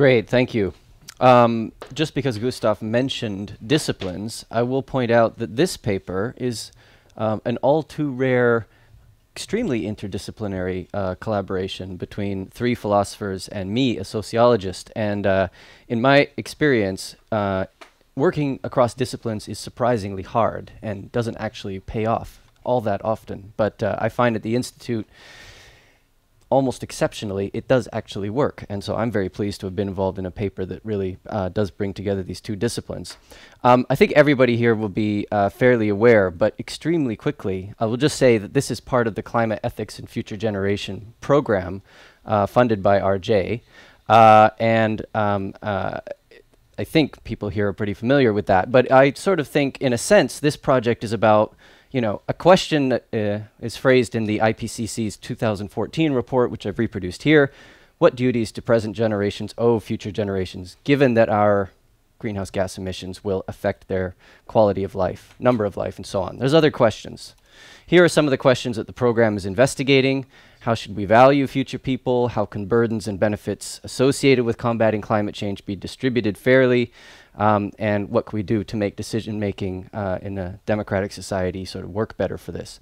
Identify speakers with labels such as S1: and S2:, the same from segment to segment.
S1: Great, thank you. Um, just because Gustaf mentioned disciplines, I will point out that this paper is um, an all too rare, extremely interdisciplinary uh, collaboration between three philosophers and me, a sociologist. And uh, in my experience, uh, working across disciplines is surprisingly hard and doesn't actually pay off all that often. But uh, I find at the Institute, almost exceptionally, it does actually work. And so I'm very pleased to have been involved in a paper that really uh, does bring together these two disciplines. Um, I think everybody here will be uh, fairly aware, but extremely quickly, I will just say that this is part of the Climate Ethics and Future Generation program uh, funded by RJ. Uh, and um, uh, I think people here are pretty familiar with that. But I sort of think, in a sense, this project is about you know, a question that uh, is phrased in the IPCC's 2014 report, which I've reproduced here. What duties do present generations owe future generations, given that our greenhouse gas emissions will affect their quality of life, number of life, and so on? There's other questions. Here are some of the questions that the program is investigating. How should we value future people? How can burdens and benefits associated with combating climate change be distributed fairly? Um, and what can we do to make decision making uh, in a democratic society sort of work better for this?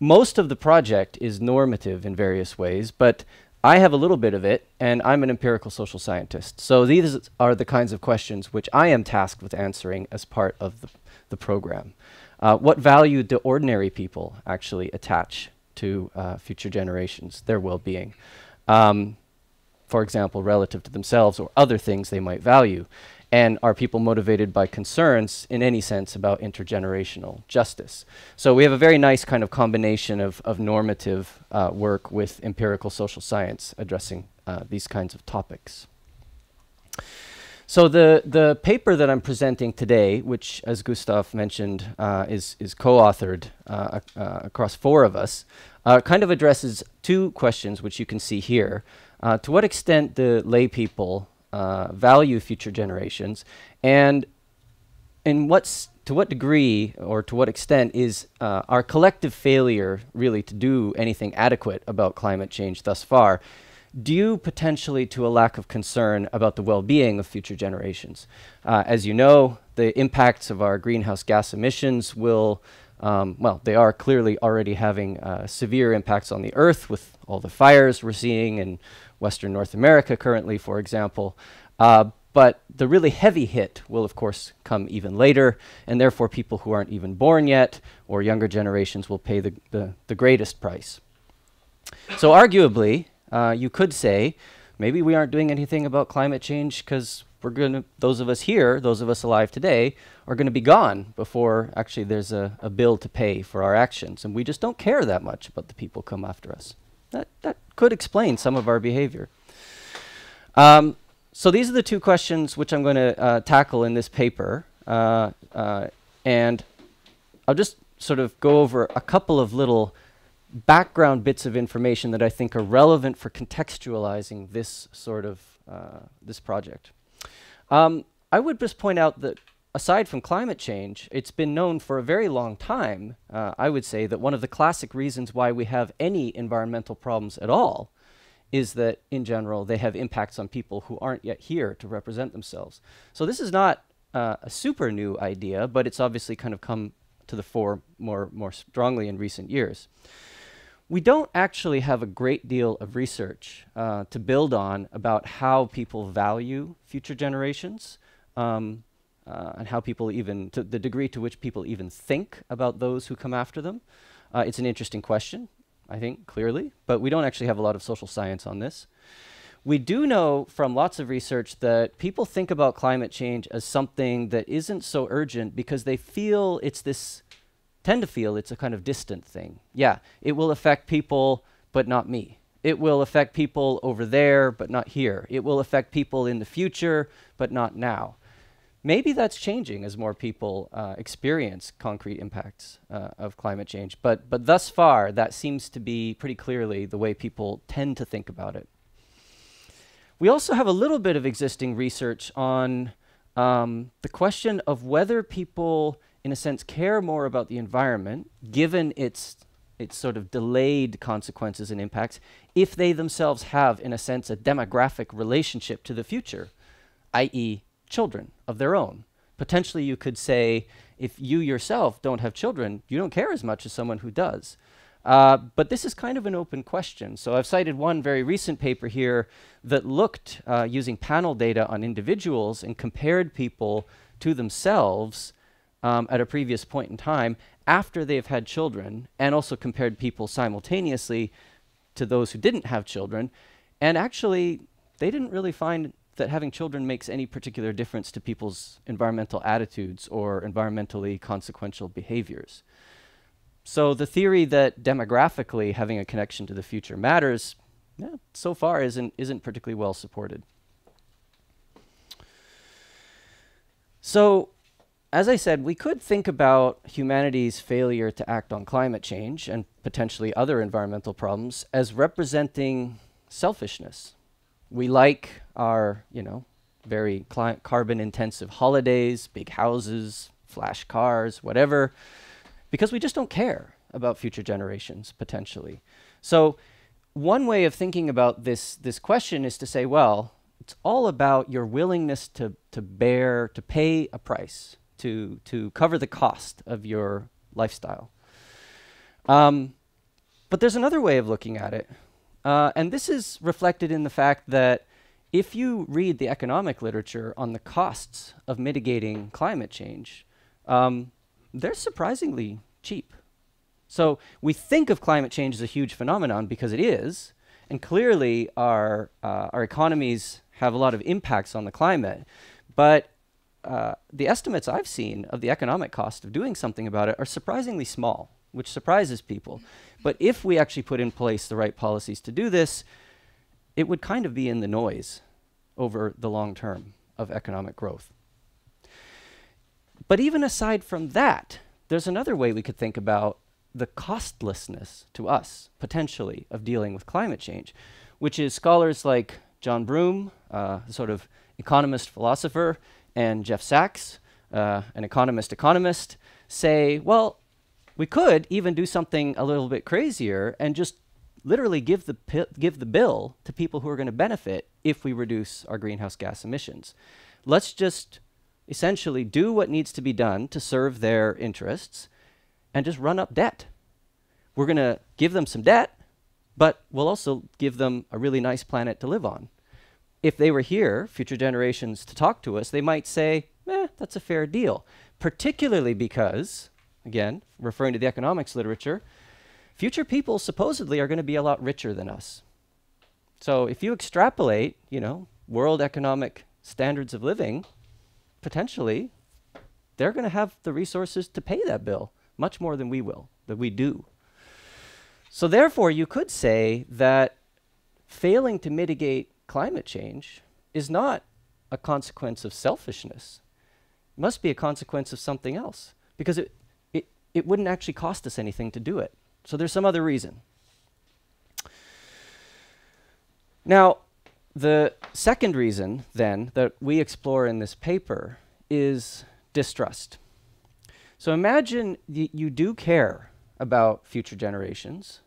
S1: Most of the project is normative in various ways, but I have a little bit of it, and I'm an empirical social scientist. So these are the kinds of questions which I am tasked with answering as part of the, the program. Uh, what value do ordinary people actually attach to uh, future generations, their well-being? Um, for example, relative to themselves or other things they might value. And are people motivated by concerns in any sense about intergenerational justice? So we have a very nice kind of combination of, of normative uh, work with empirical social science addressing uh, these kinds of topics. So the, the paper that I'm presenting today, which as Gustaf mentioned uh, is, is co-authored uh, uh, across four of us, uh, kind of addresses two questions which you can see here. Uh, to what extent do lay people uh, value future generations, and in what's to what degree or to what extent is our collective failure really to do anything adequate about climate change thus far due potentially to a lack of concern about the well-being of future generations. Uh, as you know, the impacts of our greenhouse gas emissions will, um, well, they are clearly already having uh, severe impacts on the Earth with all the fires we're seeing in Western North America currently, for example. Uh, but the really heavy hit will, of course, come even later, and therefore people who aren't even born yet or younger generations will pay the, the, the greatest price. So arguably, uh, you could say maybe we aren't doing anything about climate change because we're going to, those of us here, those of us alive today, are going to be gone before actually there's a, a bill to pay for our actions. And we just don't care that much about the people come after us. That, that could explain some of our behavior. Um, so these are the two questions which I'm going to uh, tackle in this paper. Uh, uh, and I'll just sort of go over a couple of little background bits of information that I think are relevant for contextualizing this sort of uh, this project. Um, I would just point out that aside from climate change, it's been known for a very long time, uh, I would say, that one of the classic reasons why we have any environmental problems at all is that, in general, they have impacts on people who aren't yet here to represent themselves. So this is not uh, a super new idea, but it's obviously kind of come to the fore more, more strongly in recent years. We don't actually have a great deal of research uh, to build on about how people value future generations um, uh, and how people even, to the degree to which people even think about those who come after them. Uh, it's an interesting question, I think, clearly, but we don't actually have a lot of social science on this. We do know from lots of research that people think about climate change as something that isn't so urgent because they feel it's this tend to feel it's a kind of distant thing. Yeah, it will affect people, but not me. It will affect people over there, but not here. It will affect people in the future, but not now. Maybe that's changing as more people uh, experience concrete impacts uh, of climate change, but, but thus far, that seems to be pretty clearly the way people tend to think about it. We also have a little bit of existing research on um, the question of whether people in a sense, care more about the environment, given its it's sort of delayed consequences and impacts if they themselves have, in a sense, a demographic relationship to the future, i.e., children of their own. Potentially, you could say, if you yourself don't have children, you don't care as much as someone who does. Uh, but this is kind of an open question. So I've cited one very recent paper here that looked uh, using panel data on individuals and compared people to themselves um, at a previous point in time after they've had children, and also compared people simultaneously to those who didn't have children. And actually, they didn't really find that having children makes any particular difference to people's environmental attitudes or environmentally consequential behaviors. So the theory that demographically having a connection to the future matters, yeah, so far isn't, isn't particularly well supported. So as I said, we could think about humanity's failure to act on climate change and potentially other environmental problems as representing selfishness. We like our, you know, very carbon intensive holidays, big houses, flash cars, whatever because we just don't care about future generations potentially. So one way of thinking about this, this question is to say, well, it's all about your willingness to, to bear, to pay a price, to, to cover the cost of your lifestyle. Um, but there's another way of looking at it. Uh, and this is reflected in the fact that if you read the economic literature on the costs of mitigating climate change, um, they're surprisingly cheap. So we think of climate change as a huge phenomenon because it is, and clearly our, uh, our economies have a lot of impacts on the climate. But uh, the estimates I've seen of the economic cost of doing something about it are surprisingly small, which surprises people. But if we actually put in place the right policies to do this, it would kind of be in the noise over the long term of economic growth. But even aside from that, there's another way we could think about the costlessness to us, potentially, of dealing with climate change, which is scholars like John Broome, uh, sort of economist philosopher, and Jeff Sachs, uh, an economist economist, say, well, we could even do something a little bit crazier and just literally give the, give the bill to people who are going to benefit if we reduce our greenhouse gas emissions. Let's just essentially do what needs to be done to serve their interests and just run up debt. We're going to give them some debt, but we'll also give them a really nice planet to live on. If they were here, future generations, to talk to us, they might say, eh, that's a fair deal. Particularly because, again, referring to the economics literature, future people supposedly are going to be a lot richer than us. So if you extrapolate, you know, world economic standards of living, potentially they're going to have the resources to pay that bill much more than we will, that we do. So therefore, you could say that failing to mitigate climate change is not a consequence of selfishness. It must be a consequence of something else because it, it, it wouldn't actually cost us anything to do it. So there's some other reason. Now, the second reason, then, that we explore in this paper is distrust. So imagine you do care about future generations,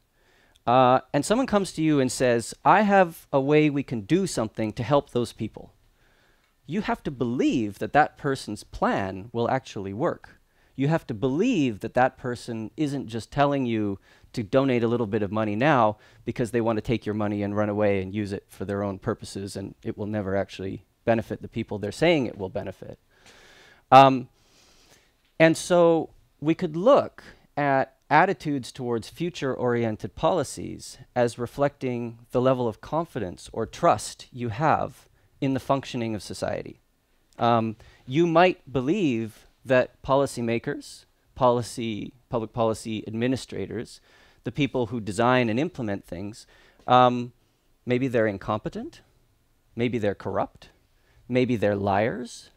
S1: uh, and someone comes to you and says, I have a way we can do something to help those people. You have to believe that that person's plan will actually work. You have to believe that that person isn't just telling you to donate a little bit of money now because they want to take your money and run away and use it for their own purposes and it will never actually benefit the people they're saying it will benefit. Um, and so we could look at attitudes towards future oriented policies as reflecting the level of confidence or trust you have in the functioning of society. Um, you might believe that policymakers, policy, public policy administrators, the people who design and implement things, um, maybe they're incompetent, maybe they're corrupt, maybe they're liars,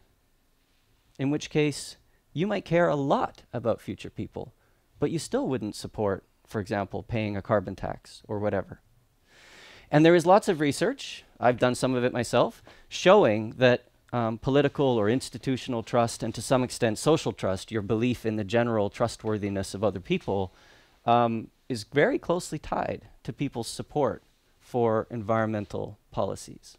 S1: in which case you might care a lot about future people, but you still wouldn't support, for example, paying a carbon tax or whatever. And there is lots of research, I've done some of it myself, showing that um, political or institutional trust, and to some extent social trust, your belief in the general trustworthiness of other people, um, is very closely tied to people's support for environmental policies.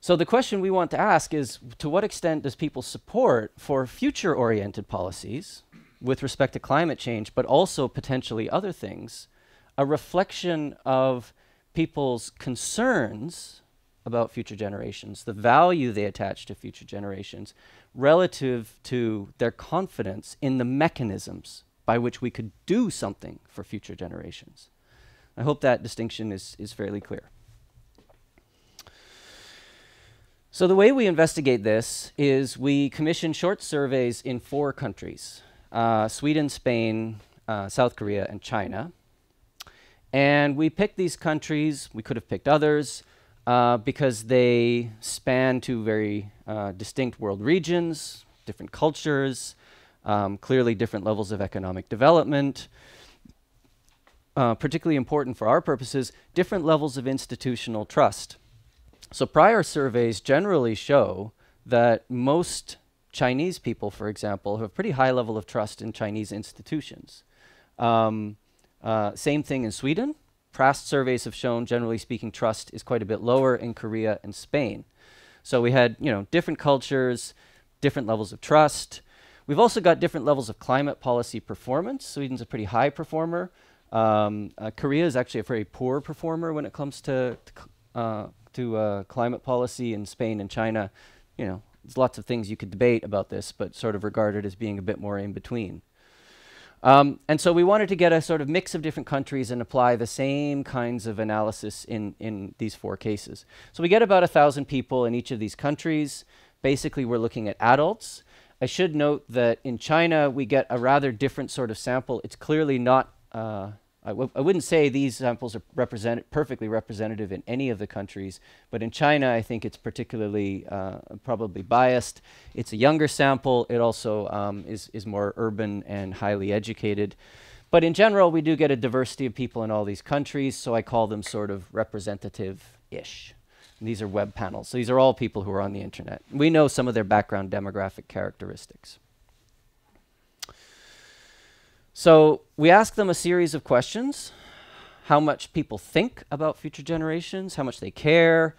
S1: So the question we want to ask is, to what extent does people's support for future-oriented policies with respect to climate change, but also potentially other things, a reflection of people's concerns about future generations, the value they attach to future generations, relative to their confidence in the mechanisms by which we could do something for future generations. I hope that distinction is, is fairly clear. So the way we investigate this is we commission short surveys in four countries, uh, Sweden, Spain, uh, South Korea, and China. And we picked these countries, we could have picked others, uh, because they span two very uh, distinct world regions, different cultures, um, clearly different levels of economic development. Uh, particularly important for our purposes, different levels of institutional trust. So prior surveys generally show that most Chinese people, for example, have a pretty high level of trust in Chinese institutions. Um, uh, same thing in Sweden. Past surveys have shown, generally speaking, trust is quite a bit lower in Korea and Spain. So we had, you know, different cultures, different levels of trust. We've also got different levels of climate policy performance. Sweden's a pretty high performer. Um, uh, Korea is actually a very poor performer when it comes to, to, uh, to uh, climate policy in Spain and China. You know, there's lots of things you could debate about this, but sort of regarded as being a bit more in between. Um, and so we wanted to get a sort of mix of different countries and apply the same kinds of analysis in, in these four cases. So we get about a thousand people in each of these countries. Basically, we're looking at adults. I should note that in China, we get a rather different sort of sample. It's clearly not uh, I w- I wouldn't say these samples are represent perfectly representative in any of the countries, but in China, I think it's particularly uh, probably biased. It's a younger sample. It also um, is, is more urban and highly educated. But in general, we do get a diversity of people in all these countries, so I call them sort of representative-ish. These are web panels. So these are all people who are on the internet. We know some of their background demographic characteristics. So we ask them a series of questions how much people think about future generations, how much they care,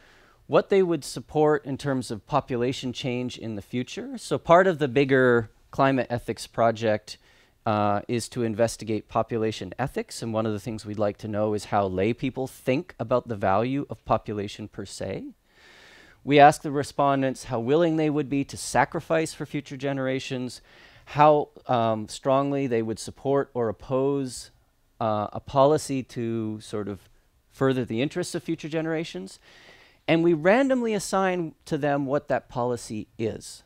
S1: what they would support in terms of population change in the future. So part of the bigger climate ethics project uh, is to investigate population ethics. And one of the things we'd like to know is how lay people think about the value of population per se. We ask the respondents how willing they would be to sacrifice for future generations, how um, strongly they would support or oppose uh, a policy to sort of further the interests of future generations. And we randomly assign to them what that policy is.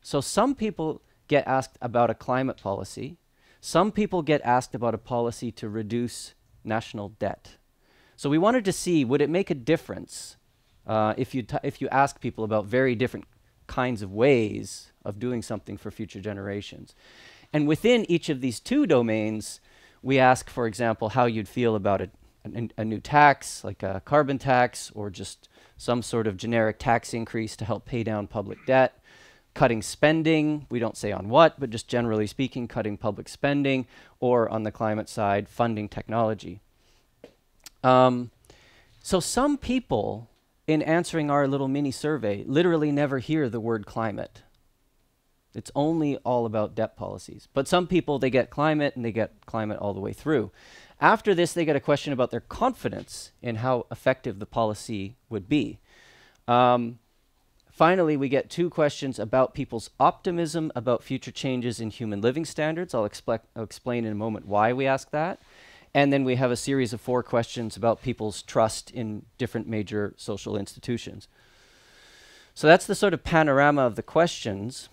S1: So some people get asked about a climate policy. Some people get asked about a policy to reduce national debt. So we wanted to see, would it make a difference uh, if, you if you ask people about very different kinds of ways of doing something for future generations. And within each of these two domains, we ask, for example, how you'd feel about a, a, a, new tax, like a carbon tax, or just some sort of generic tax increase to help pay down public debt. Cutting spending, we don't say on what, but just generally speaking, cutting public spending, or on the climate side, funding technology. Um, so some people, in answering our little mini survey, literally never hear the word climate. It's only all about debt policies. But some people, they get climate and they get climate all the way through. After this, they get a question about their confidence in how effective the policy would be. Um, finally, we get two questions about people's optimism about future changes in human living standards. I'll, I'll explain in a moment why we ask that. And then we have a series of four questions about people's trust in different major social institutions. So that's the sort of panorama of the questions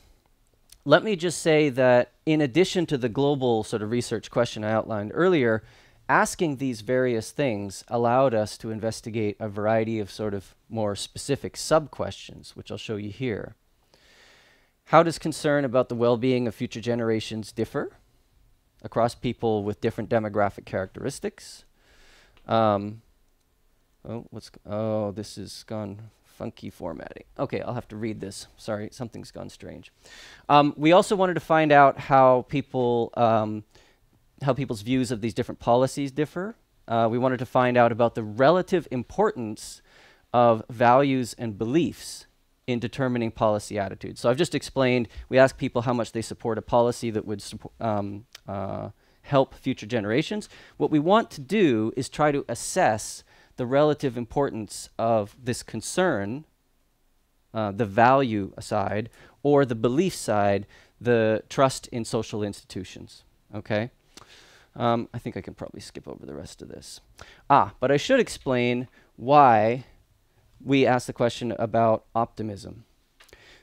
S1: let me just say that in addition to the global sort of research question I outlined earlier, asking these various things allowed us to investigate a variety of sort of more specific sub-questions, which I'll show you here. How does concern about the well-being of future generations differ across people with different demographic characteristics? Um, oh, what's oh, this has gone funky formatting. Okay, I'll have to read this. Sorry, something's gone strange. Um, we also wanted to find out how people um, how people's views of these different policies differ. Uh, we wanted to find out about the relative importance of values and beliefs in determining policy attitudes. So I've just explained, we ask people how much they support a policy that would um, uh, help future generations. What we want to do is try to assess the relative importance of this concern, uh, the value side, or the belief side, the trust in social institutions. Okay? Um, I think I can probably skip over the rest of this. Ah, but I should explain why we asked the question about optimism.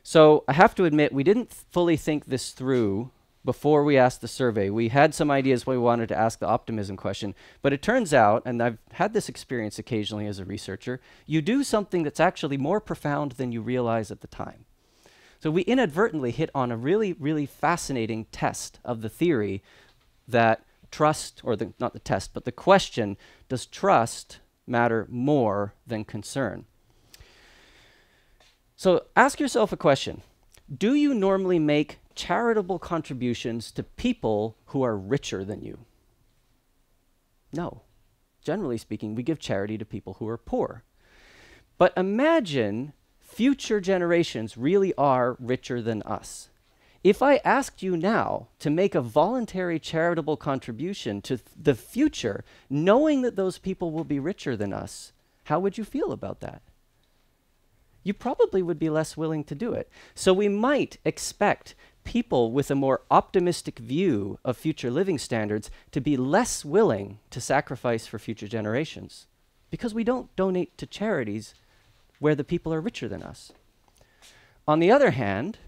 S1: So I have to admit, we didn't fully think this through before we asked the survey. We had some ideas we wanted to ask the optimism question, but it turns out, and I've had this experience occasionally as a researcher, you do something that's actually more profound than you realize at the time. So we inadvertently hit on a really, really fascinating test of the theory that trust, or the, not the test, but the question, does trust matter more than concern? So ask yourself a question. Do you normally make charitable contributions to people who are richer than you? No. Generally speaking, we give charity to people who are poor. But imagine future generations really are richer than us. If I asked you now to make a voluntary charitable contribution to th the future, knowing that those people will be richer than us, how would you feel about that? You probably would be less willing to do it. So we might expect people with a more optimistic view of future living standards to be less willing to sacrifice for future generations because we don't donate to charities where the people are richer than us. On the other hand,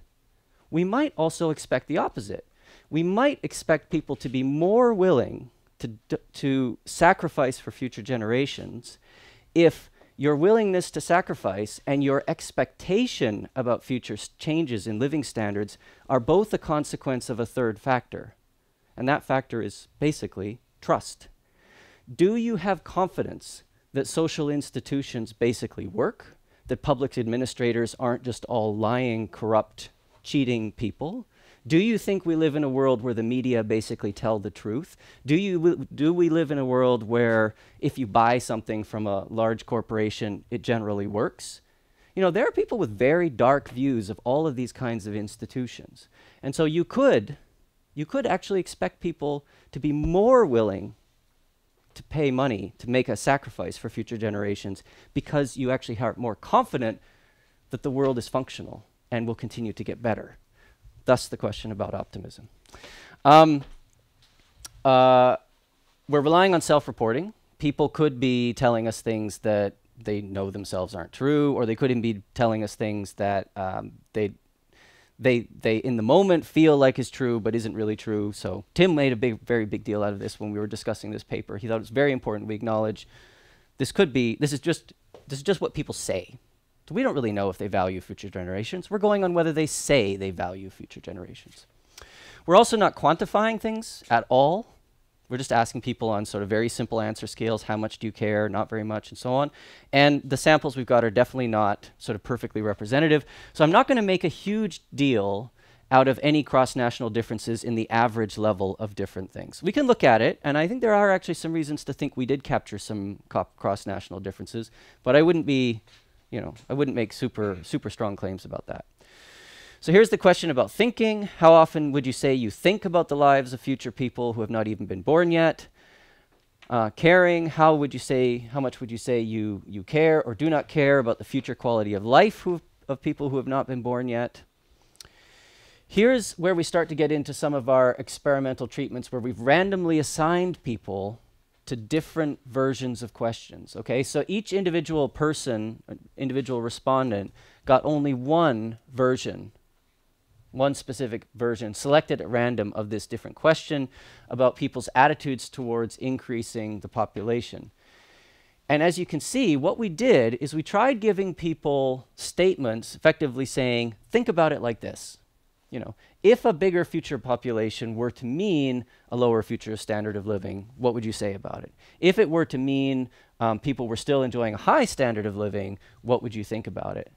S1: we might also expect the opposite. We might expect people to be more willing to, to sacrifice for future generations if your willingness to sacrifice and your expectation about future changes in living standards are both a consequence of a third factor. And that factor is basically trust. Do you have confidence that social institutions basically work? That public administrators aren't just all lying, corrupt, cheating people? Do you think we live in a world where the media basically tell the truth? Do, you, do we live in a world where if you buy something from a large corporation, it generally works? You know, there are people with very dark views of all of these kinds of institutions. And so you could, you could actually expect people to be more willing to pay money to make a sacrifice for future generations because you actually are more confident that the world is functional and will continue to get better. Thus, the question about optimism. Um, uh, we're relying on self reporting. People could be telling us things that they know themselves aren't true, or they could even be telling us things that um, they they they in the moment feel like is true but isn't really true. So Tim made a big very big deal out of this when we were discussing this paper. He thought it was very important we acknowledge this could be this is just this is just what people say. So we don't really know if they value future generations. We're going on whether they say they value future generations. We're also not quantifying things at all. We're just asking people on sort of very simple answer scales, how much do you care, not very much, and so on. And the samples we've got are definitely not sort of perfectly representative. So I'm not going to make a huge deal out of any cross-national differences in the average level of different things. We can look at it, and I think there are actually some reasons to think we did capture some cross-national differences, but I wouldn't be you know, I wouldn't make super, super strong claims about that. So here's the question about thinking. How often would you say you think about the lives of future people who have not even been born yet? Uh, caring, how would you say, how much would you say you, you care or do not care about the future quality of life of people who have not been born yet? Here's where we start to get into some of our experimental treatments where we've randomly assigned people to different versions of questions. Okay, so each individual person, individual respondent, got only one version, one specific version, selected at random of this different question about people's attitudes towards increasing the population. And as you can see, what we did is we tried giving people statements effectively saying, think about it like this. You know, if a bigger future population were to mean a lower future standard of living, what would you say about it? If it were to mean um, people were still enjoying a high standard of living, what would you think about it?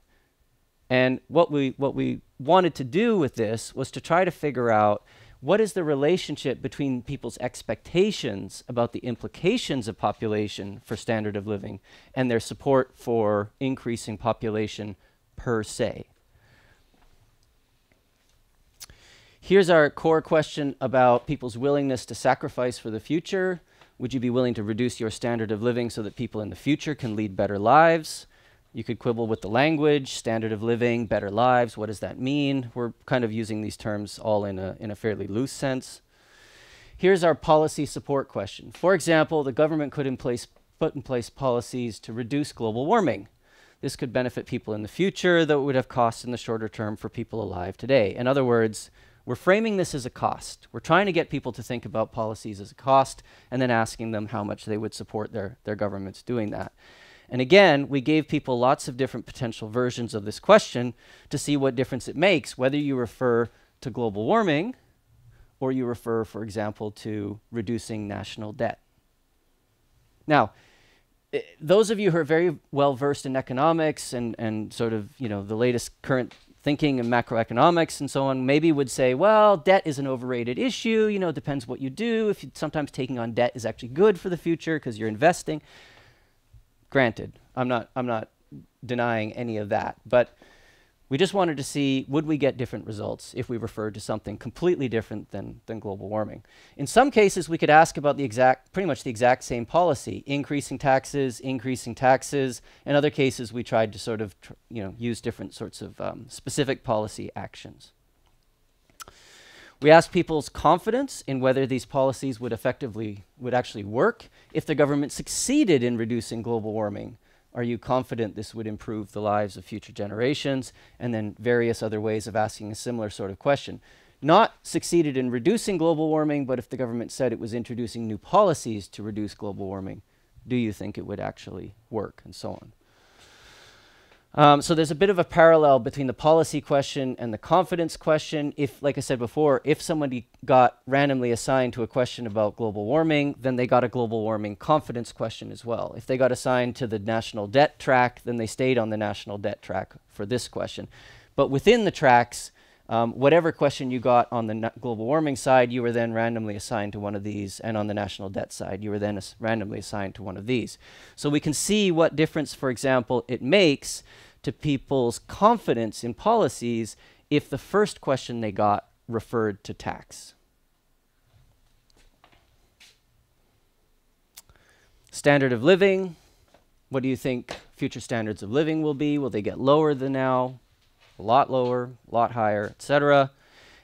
S1: And what we, what we wanted to do with this was to try to figure out what is the relationship between people's expectations about the implications of population for standard of living and their support for increasing population per se? Here's our core question about people's willingness to sacrifice for the future. Would you be willing to reduce your standard of living so that people in the future can lead better lives? You could quibble with the language, standard of living, better lives. What does that mean? We're kind of using these terms all in a, in a fairly loose sense. Here's our policy support question. For example, the government could in place, put in place policies to reduce global warming. This could benefit people in the future, though it would have costs in the shorter term for people alive today. In other words, we're framing this as a cost. We're trying to get people to think about policies as a cost and then asking them how much they would support their, their governments doing that. And again, we gave people lots of different potential versions of this question to see what difference it makes, whether you refer to global warming or you refer, for example, to reducing national debt. Now, eh, those of you who are very well versed in economics and, and sort of you know the latest current thinking in macroeconomics and so on maybe would say, well, debt is an overrated issue. You know, it depends what you do. If you, sometimes taking on debt is actually good for the future because you're investing. Granted, I'm not, I'm not denying any of that, but we just wanted to see would we get different results if we referred to something completely different than, than global warming. In some cases, we could ask about the exact, pretty much the exact same policy, increasing taxes, increasing taxes. In other cases, we tried to sort of, you know, use different sorts of um, specific policy actions. We asked people's confidence in whether these policies would effectively, would actually work if the government succeeded in reducing global warming. Are you confident this would improve the lives of future generations? And then various other ways of asking a similar sort of question. Not succeeded in reducing global warming, but if the government said it was introducing new policies to reduce global warming, do you think it would actually work? And so on. Um, so there's a bit of a parallel between the policy question and the confidence question. If, like I said before, if somebody got randomly assigned to a question about global warming, then they got a global warming confidence question as well. If they got assigned to the national debt track, then they stayed on the national debt track for this question. But within the tracks, um, whatever question you got on the global warming side, you were then randomly assigned to one of these, and on the national debt side, you were then randomly assigned to one of these. So we can see what difference, for example, it makes to people's confidence in policies if the first question they got referred to tax. Standard of living. What do you think future standards of living will be? Will they get lower than now? A lot lower, a lot higher, etc.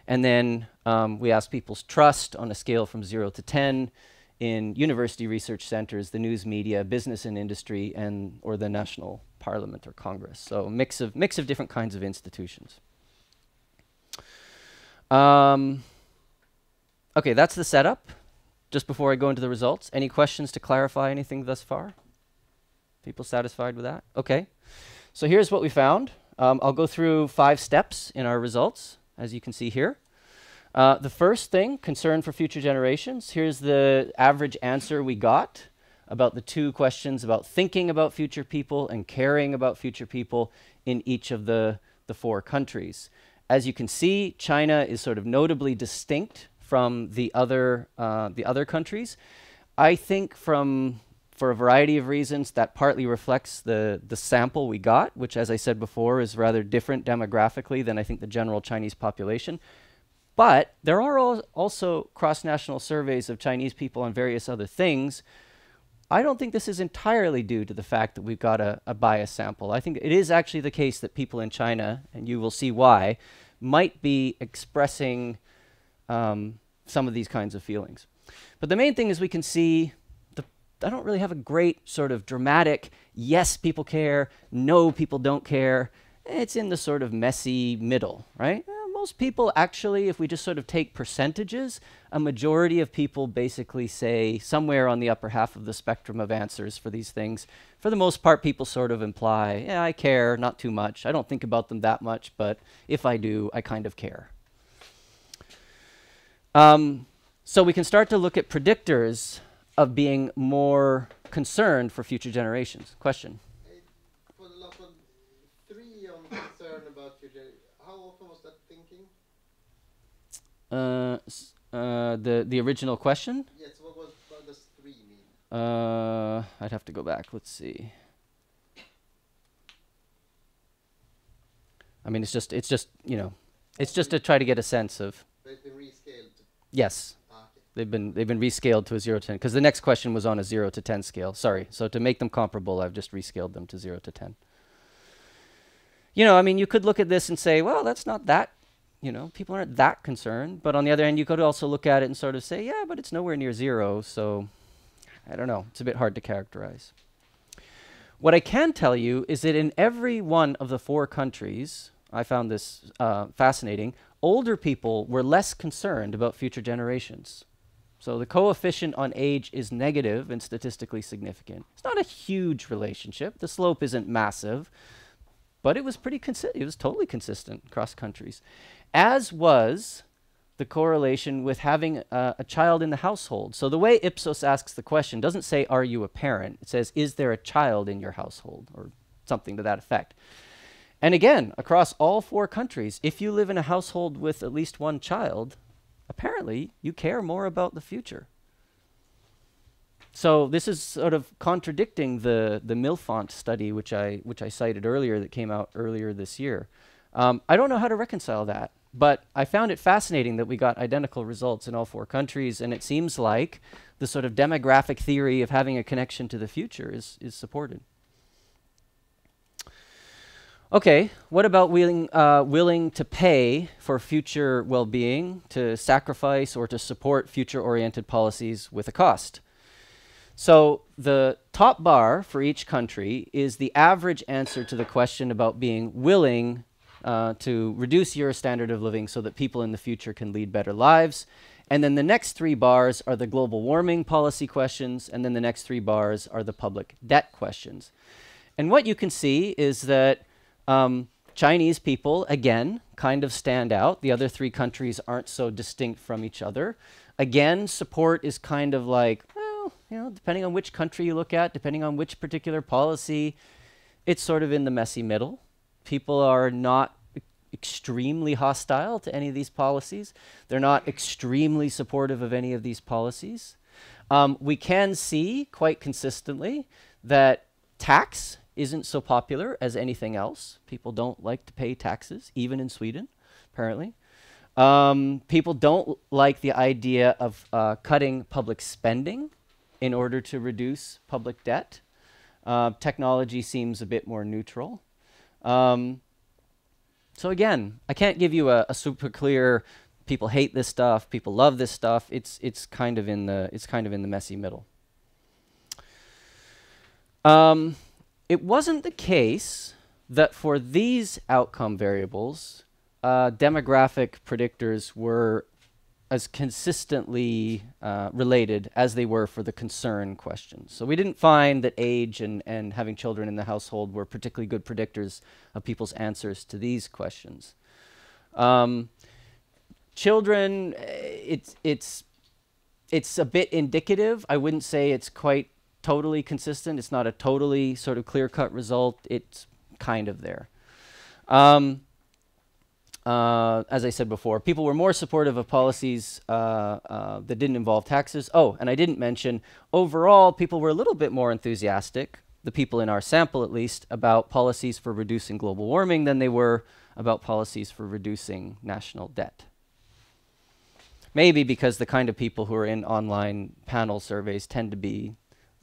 S1: And then um, we ask people's trust on a scale from 0 to 10 in university research centers, the news media, business and industry, and or the national parliament or congress. So a mix of mix of different kinds of institutions. Um, okay, that's the setup. Just before I go into the results, any questions to clarify anything thus far? People satisfied with that? Okay. So here's what we found. Um, I'll go through five steps in our results, as you can see here. Uh, the first thing, concern for future generations. Here's the average answer we got about the two questions about thinking about future people and caring about future people in each of the, the four countries. As you can see, China is sort of notably distinct from the other, uh, the other countries. I think from for a variety of reasons that partly reflects the, the sample we got, which as I said before is rather different demographically than I think the general Chinese population. But there are al also cross-national surveys of Chinese people on various other things. I don't think this is entirely due to the fact that we've got a, a bias sample. I think it is actually the case that people in China, and you will see why, might be expressing um, some of these kinds of feelings. But the main thing is we can see I don't really have a great sort of dramatic, yes, people care, no, people don't care. It's in the sort of messy middle, right? most people actually, if we just sort of take percentages, a majority of people basically say somewhere on the upper half of the spectrum of answers for these things. For the most part, people sort of imply, yeah, I care, not too much. I don't think about them that much, but if I do, I kind of care. Um, so we can start to look at predictors of being more concerned for future generations. Question? Uh, s- uh, the the original question.
S2: Yes, what was what does three mean?
S1: Uh, I'd have to go back. Let's see. I mean, it's just it's just you know, it's just to try to get a sense of
S2: But it's been rescaled. to-
S1: yes. They've been they've been rescaled to a zero to ten because the next question was on a zero to ten scale. Sorry, so to make them comparable, I've just rescaled them to zero to ten. You know, I mean, you could look at this and say, well, that's not that. You know, people aren't that concerned. But on the other hand, you could also look at it and sort of say, yeah, but it's nowhere near zero. So I don't know. It's a bit hard to characterize. What I can tell you is that in every one of the four countries, I found this uh, fascinating, older people were less concerned about future generations. So the coefficient on age is negative and statistically significant. It's not a huge relationship. The slope isn't massive, but it was pretty consistent. It was totally consistent across countries, as was the correlation with having a child in the household. So the way Ipsos asks the question doesn't say, "Are you a parent?" It says, "Is there a child in your household?" or something to that effect. And again, across all four countries, if you live in a household with at least one child, apparently you care more about the future. So this is sort of contradicting the the Milfont study, which I which I cited earlier, that came out earlier this year. Um, I don't know how to reconcile that, but I found it fascinating that we got identical results in all four countries, and it seems like the sort of demographic theory of having a connection to the future is is supported. Okay, what about willing, uh, willing to pay for future well being, to sacrifice or to support future oriented policies with a cost? So, the top bar for each country is the average answer to the question about being willing uh, to reduce your standard of living so that people in the future can lead better lives. And then the next three bars are the global warming policy questions, and then the next three bars are the public debt questions. And what you can see is that um, Chinese people, again, kind of stand out. The other three countries aren't so distinct from each other. Again, support is kind of like, well, you know, depending on which country you look at, depending on which particular policy, it's sort of in the messy middle. People are not extremely hostile to any of these policies. They're not extremely supportive of any of these policies. Um, we can see quite consistently that tax isn't so popular as anything else. People don't like to pay taxes, even in Sweden, apparently. Um, people don't like the idea of uh, cutting public spending in order to reduce public debt. Uh, technology seems a bit more neutral. Um, so again, I can't give you a, a super clear. People hate this stuff. People love this stuff. It's it's kind of in the it's kind of in the messy middle. Um, it wasn't the case that for these outcome variables, uh, demographic predictors were as consistently uh, related as they were for the concern questions. So we didn't find that age and, and having children in the household were particularly good predictors of people's answers to these questions. Um, children, uh, it's it's it's a bit indicative. I wouldn't say it's quite totally consistent. It's not a totally sort of clear cut result. It's kind of there. Um, uh, as I said before, people were more supportive of policies uh, uh, that didn't involve taxes. Oh, and I didn't mention overall, people were a little bit more enthusiastic, the people in our sample at least, about policies for reducing global warming than they were about policies for reducing national debt. Maybe because the kind of people who are in online panel surveys tend to be,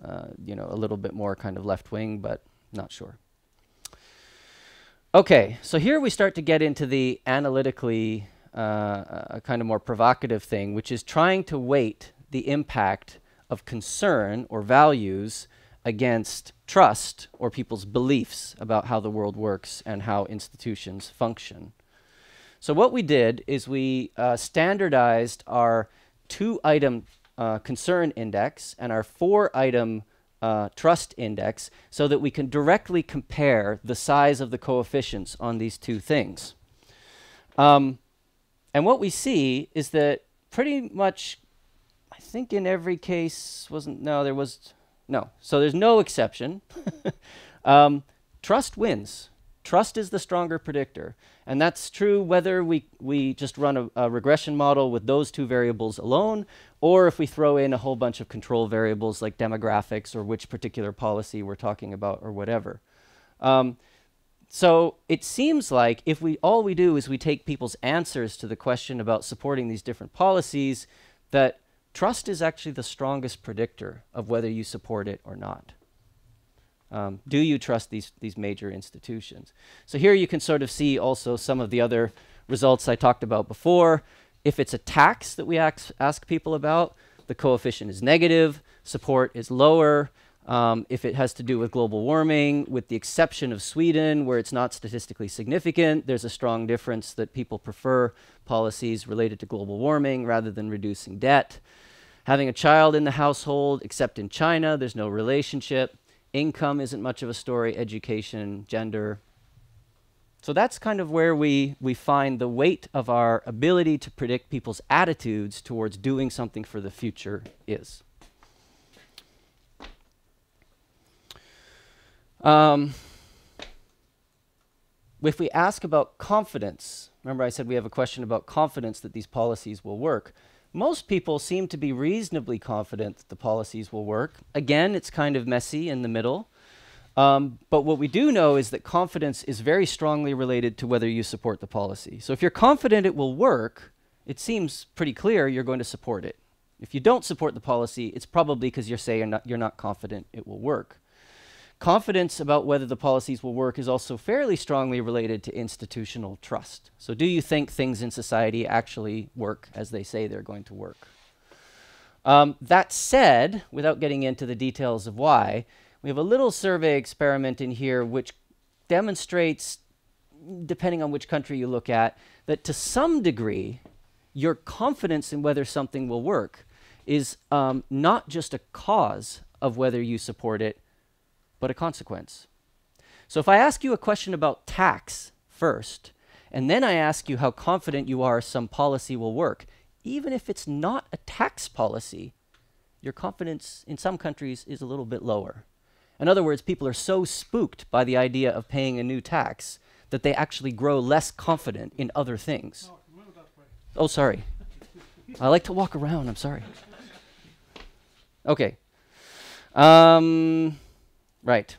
S1: uh, you know, a little bit more kind of left wing, but not sure. Okay, so here we start to get into the analytically uh, uh, kind of more provocative thing, which is trying to weight the impact of concern or values against trust or people's beliefs about how the world works and how institutions function. So what we did is we uh, standardized our two-item uh, concern index and our four-item uh, trust index so that we can directly compare the size of the coefficients on these two things. Um, and what we see is that pretty much, I think in every case, wasn't, no, there was, no. So there's no exception. um, trust wins Trust is the stronger predictor. And that's true whether we, we just run a, a, regression model with those two variables alone, or if we throw in a whole bunch of control variables like demographics or which particular policy we're talking about or whatever. Um, so it seems like if we all we do is we take people's answers to the question about supporting these different policies, that trust is actually the strongest predictor of whether you support it or not. Um, do you trust these, these major institutions? So here you can sort of see also some of the other results I talked about before. If it's a tax that we ask, ask people about, the coefficient is negative, support is lower. Um, if it has to do with global warming, with the exception of Sweden, where it's not statistically significant, there's a strong difference that people prefer policies related to global warming rather than reducing debt. Having a child in the household, except in China, there's no relationship. Income isn't much of a story, education, gender. So that's kind of where we, we find the weight of our ability to predict people's attitudes towards doing something for the future is. Um, if we ask about confidence, remember I said we have a question about confidence that these policies will work. Most people seem to be reasonably confident that the policies will work. Again, it's kind of messy in the middle. Um, but what we do know is that confidence is very strongly related to whether you support the policy. So if you're confident it will work, it seems pretty clear you're going to support it. If you don't support the policy, it's probably because you're saying you're not, you're not confident it will work. Confidence about whether the policies will work is also fairly strongly related to institutional trust. So do you think things in society actually work as they say they're going to work? Um, that said, without getting into the details of why, we have a little survey experiment in here which demonstrates, depending on which country you look at, that to some degree, your confidence in whether something will work is um, not just a cause of whether you support it, but a consequence. So if I ask you a question about tax first, and then I ask you how confident you are some policy will work, even if it's not a tax policy, your confidence in some countries is a little bit lower. In other words, people are so spooked by the idea of paying a new tax that they actually grow less confident in other things. oh, sorry. I like to walk around, I'm sorry. Okay. Um, Right.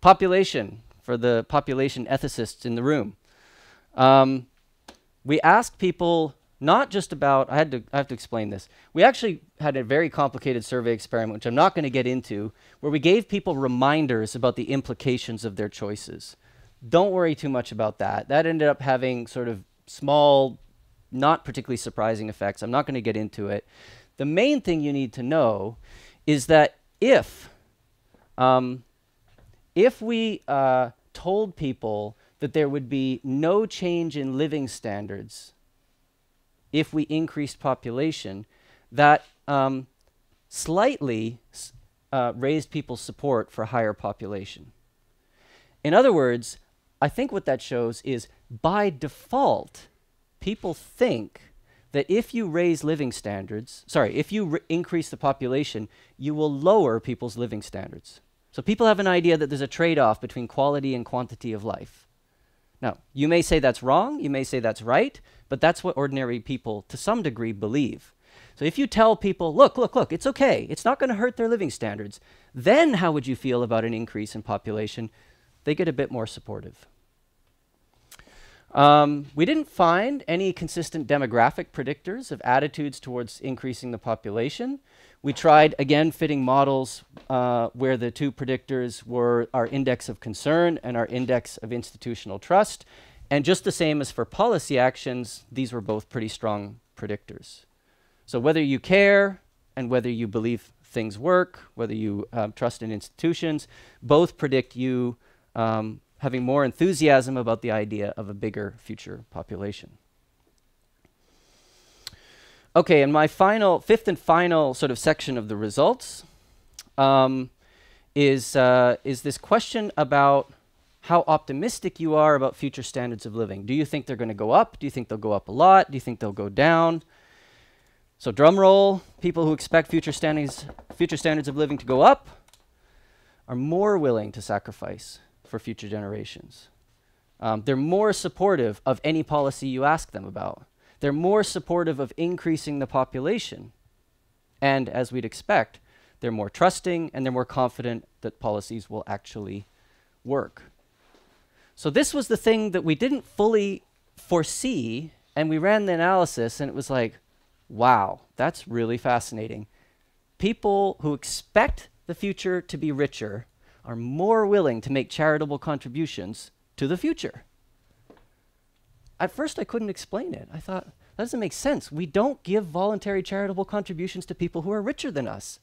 S1: Population, for the population ethicists in the room. Um, we asked people not just about, I, had to, I have to explain this. We actually had a very complicated survey experiment, which I'm not going to get into, where we gave people reminders about the implications of their choices. Don't worry too much about that. That ended up having sort of small, not particularly surprising effects. I'm not going to get into it. The main thing you need to know is that if um, if we uh, told people that there would be no change in living standards if we increased population, that um, slightly uh, raised people's support for higher population. In other words, I think what that shows is by default, people think that if you raise living standards, sorry, if you increase the population, you will lower people's living standards. So people have an idea that there's a trade off between quality and quantity of life. Now, you may say that's wrong, you may say that's right, but that's what ordinary people, to some degree, believe. So if you tell people, look, look, look, it's okay, it's not going to hurt their living standards, then how would you feel about an increase in population? They get a bit more supportive. Um, we didn't find any consistent demographic predictors of attitudes towards increasing the population. We tried, again, fitting models uh, where the two predictors were our index of concern and our index of institutional trust. And just the same as for policy actions, these were both pretty strong predictors. So whether you care and whether you believe things work, whether you um, trust in institutions, both predict you um, having more enthusiasm about the idea of a bigger future population. Okay, and my final, fifth and final sort of section of the results um, is, uh, is this question about how optimistic you are about future standards of living. Do you think they're going to go up? Do you think they'll go up a lot? Do you think they'll go down? So drum roll, people who expect future standards, future standards of living to go up are more willing to sacrifice for future generations. Um, they're more supportive of any policy you ask them about. They're more supportive of increasing the population. And as we'd expect, they're more trusting and they're more confident that policies will actually work. So this was the thing that we didn't fully foresee, and we ran the analysis, and it was like, wow, that's really fascinating. People who expect the future to be richer are more willing to make charitable contributions to the future. At first, I couldn't explain it. I thought, that doesn't make sense. We don't give voluntary charitable contributions to people who are richer than us.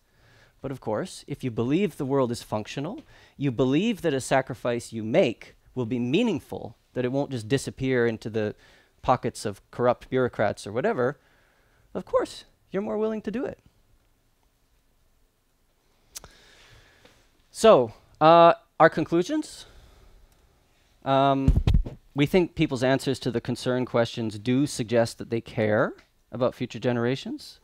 S1: But of course, if you believe the world is functional, you believe that a sacrifice you make will be meaningful, that it won't just disappear into the pockets of corrupt bureaucrats or whatever, of course, you're more willing to do it. So, uh, our conclusions. Um, we think people's answers to the concern questions do suggest that they care about future generations.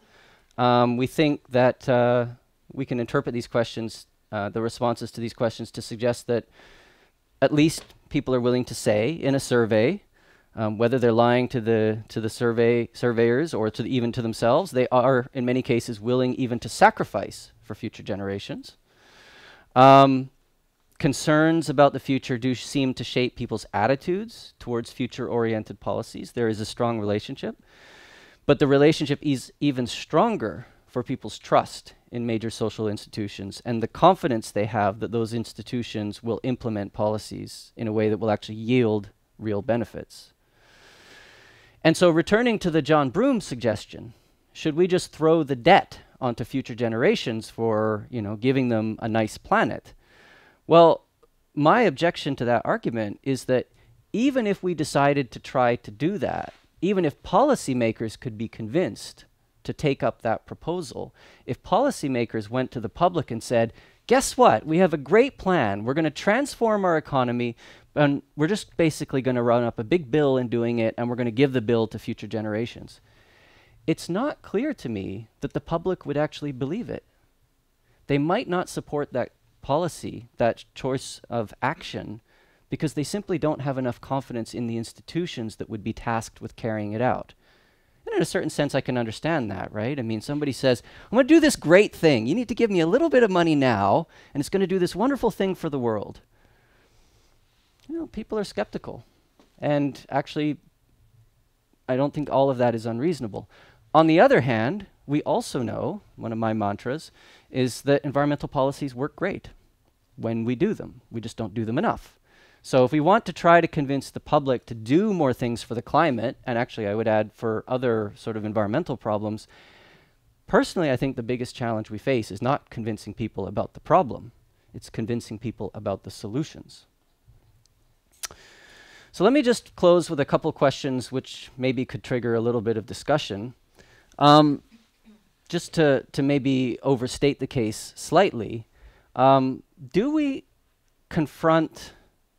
S1: Um, we think that uh, we can interpret these questions, uh, the responses to these questions, to suggest that at least people are willing to say in a survey, um, whether they're lying to the to the survey surveyors or to even to themselves, they are in many cases willing even to sacrifice for future generations. Um, concerns about the future do seem to shape people's attitudes towards future-oriented policies. There is a strong relationship, but the relationship is even stronger for people's trust in major social institutions and the confidence they have that those institutions will implement policies in a way that will actually yield real benefits. And so returning to the John Broome suggestion, should we just throw the debt onto future generations for, you know, giving them a nice planet? Well, my objection to that argument is that even if we decided to try to do that, even if policymakers could be convinced to take up that proposal. If policymakers went to the public and said, guess what? We have a great plan. We're going to transform our economy, and we're just basically going to run up a big bill in doing it, and we're going to give the bill to future generations. It's not clear to me that the public would actually believe it. They might not support that policy, that choice of action, because they simply don't have enough confidence in the institutions that would be tasked with carrying it out. And in a certain sense, I can understand that, right? I mean, somebody says, I'm going to do this great thing. You need to give me a little bit of money now, and it's going to do this wonderful thing for the world. You know, people are skeptical. And actually, I don't think all of that is unreasonable. On the other hand, we also know, one of my mantras, is that environmental policies work great when we do them. We just don't do them enough. So if we want to try to convince the public to do more things for the climate, and actually I would add for other sort of environmental problems, personally I think the biggest challenge we face is not convincing people about the problem, it's convincing people about the solutions. So let me just close with a couple questions which maybe could trigger a little bit of discussion. Um, just to, to maybe overstate the case slightly, um, do we confront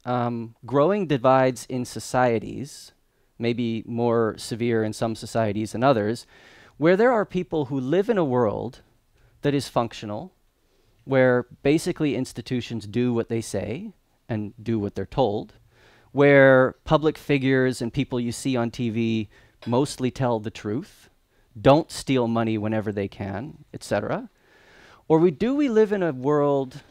S1: um, growing divides in societies, maybe more severe in some societies than others, where there are people who live in a world that is functional, where basically institutions do what they say and do what they're told, where public figures and people you see on TV mostly tell the truth, don't steal money whenever they can, etc. Or we do we live in a world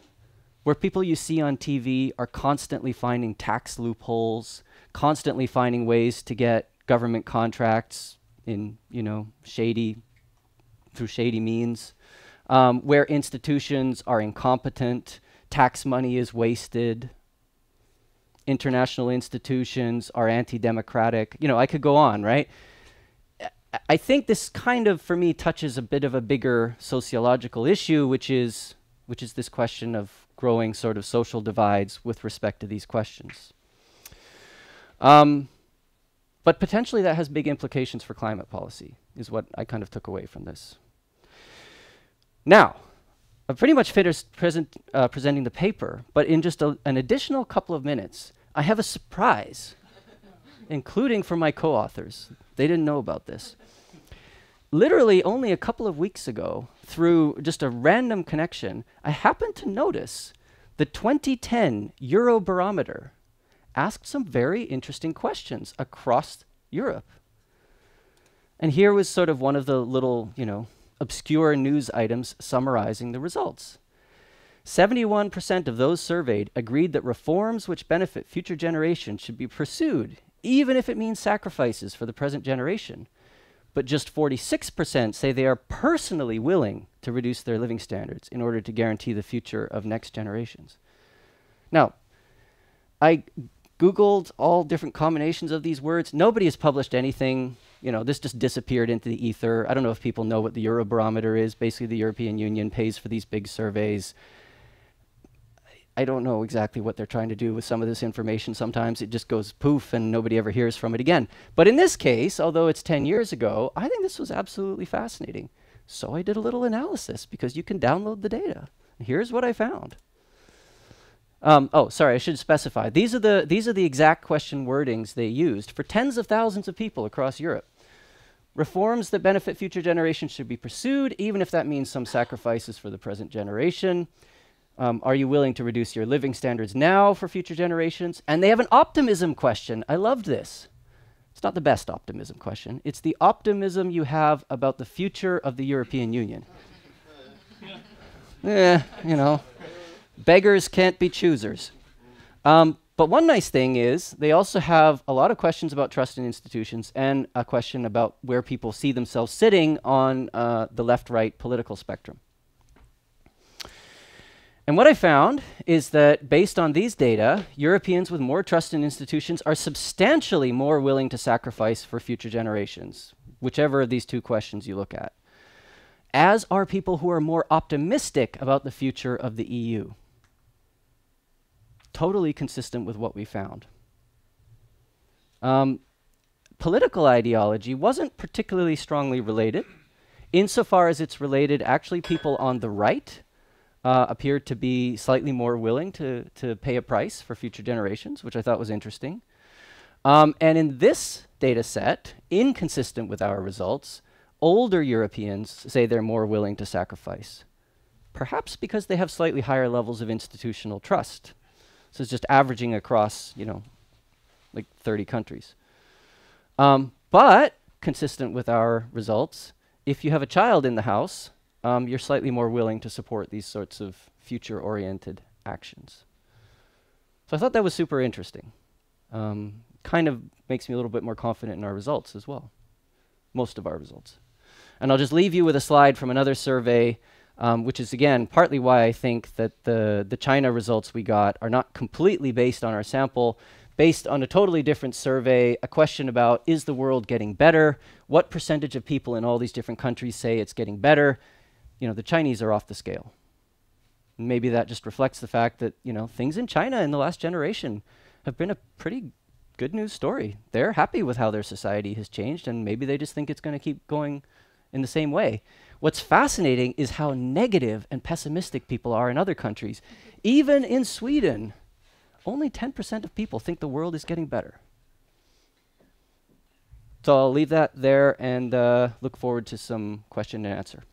S1: where people you see on TV are constantly finding tax loopholes, constantly finding ways to get government contracts in, you know, shady, through shady means, um, where institutions are incompetent, tax money is wasted, international institutions are anti-democratic. You know, I could go on, right? I think this kind of, for me, touches a bit of a bigger sociological issue, which is, which is this question of growing sort of social divides with respect to these questions. Um, but potentially that has big implications for climate policy, is what I kind of took away from this. Now, I've pretty much finished present, uh, presenting the paper, but in just a, an additional couple of minutes, I have a surprise, including for my co-authors. They didn't know about this. Literally only a couple of weeks ago, through just a random connection, I happened to notice the 2010 Eurobarometer asked some very interesting questions across Europe. And here was sort of one of the little, you know, obscure news items summarizing the results. 71% of those surveyed agreed that reforms which benefit future generations should be pursued, even if it means sacrifices for the present generation. But just 46% say they are personally willing to reduce their living standards in order to guarantee the future of next generations. Now, I Googled all different combinations of these words. Nobody has published anything. You know, this just disappeared into the ether. I don't know if people know what the Eurobarometer is. Basically, the European Union pays for these big surveys. I don't know exactly what they're trying to do with some of this information. Sometimes it just goes poof and nobody ever hears from it again. But in this case, although it's 10 years ago, I think this was absolutely fascinating. So I did a little analysis because you can download the data. Here's what I found. Um, oh, sorry, I should specify. These are, the, these are the exact question wordings they used for tens of thousands of people across Europe. Reforms that benefit future generations should be pursued, even if that means some sacrifices for the present generation. Um, are you willing to reduce your living standards now for future generations? And they have an optimism question. I loved this. It's not the best optimism question, it's the optimism you have about the future of the European Union. yeah, you know beggars can't be choosers. Um, but one nice thing is they also have a lot of questions about trust in institutions and a question about where people see themselves sitting on uh, the left right political spectrum. And what I found is that based on these data, Europeans with more trust in institutions are substantially more willing to sacrifice for future generations, whichever of these two questions you look at, as are people who are more optimistic about the future of the EU totally consistent with what we found. Um, political ideology wasn't particularly strongly related. Insofar as it's related, actually, people on the right uh, appeared to be slightly more willing to, to pay a price for future generations, which I thought was interesting. Um, and in this data set, inconsistent with our results, older Europeans say they're more willing to sacrifice, perhaps because they have slightly higher levels of institutional trust. So it's just averaging across, you know, like 30 countries. Um, but consistent with our results, if you have a child in the house, um, you're slightly more willing to support these sorts of future-oriented actions. So I thought that was super interesting. Um, kind of makes me a little bit more confident in our results as well, most of our results. And I'll just leave you with a slide from another survey um, which is again partly why I think that the, the China results we got are not completely based on our sample, based on a totally different survey, a question about is the world getting better? What percentage of people in all these different countries say it's getting better? You know, the Chinese are off the scale. maybe that just reflects the fact that, you know, things in China in the last generation have been a pretty good news story. They're happy with how their society has changed, and maybe they just think it's going to keep going in the same way. What's fascinating is how negative and pessimistic people are in other countries. Even in Sweden, only 10% of people think the world is getting better. So I'll leave that there and uh, look forward to some question and answer.